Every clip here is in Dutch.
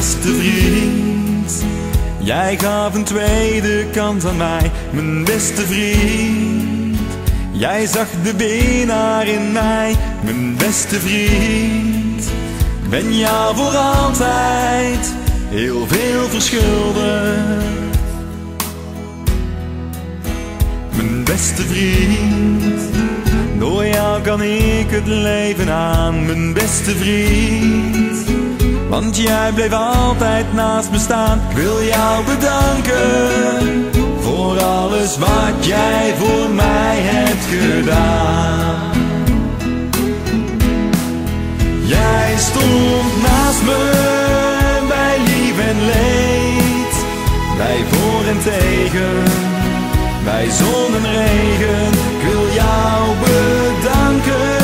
beste vriend. Jij gaf een tweede kans aan mij, mijn beste vriend. Jij zag de winnaar in mij, mijn beste vriend. Ben jou voor altijd heel veel verschuldigd. Mijn beste vriend, door jou kan ik het leven aan, mijn beste vriend. Want jij bleef altijd naast me staan. Ik wil jou bedanken voor alles wat jij voor mij hebt gedaan. Jij stond naast me bij lief en leed, bij voor en tegen, bij zon en regen. Ik wil jou bedanken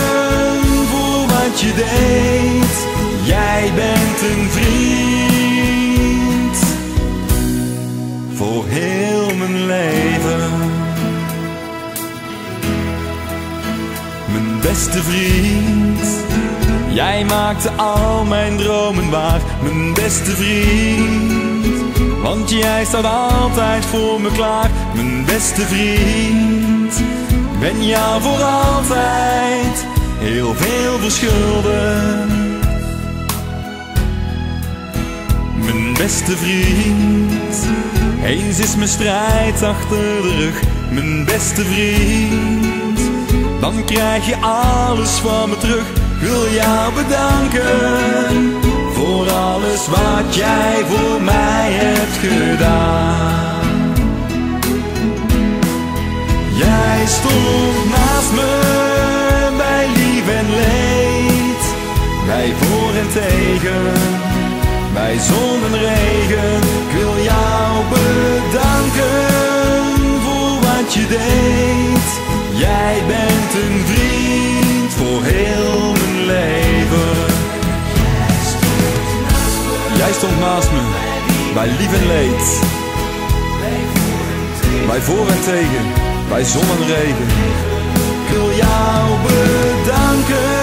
voor wat je deed. Jij bent een vriend voor heel mijn leven. Mijn beste vriend, jij maakte al mijn dromen waar. Mijn beste vriend, want jij staat altijd voor me klaar. Mijn beste vriend, ben jou voor altijd heel veel verschuldigd. Beste vriend, eens is mijn strijd achter de rug. Mijn beste vriend, dan krijg je alles van me terug. Wil jou bedanken voor alles wat jij voor mij hebt gedaan. Jij stond naast me bij lief en leed, bij voor en tegen bij zon en regen. Wil jou bedanken voor wat je deed. Jij bent een vriend voor heel mijn leven. Jij stond naast me bij lief en leed. Bij voor en tegen, bij zon en regen. Ik wil jou bedanken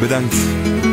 Bedankt.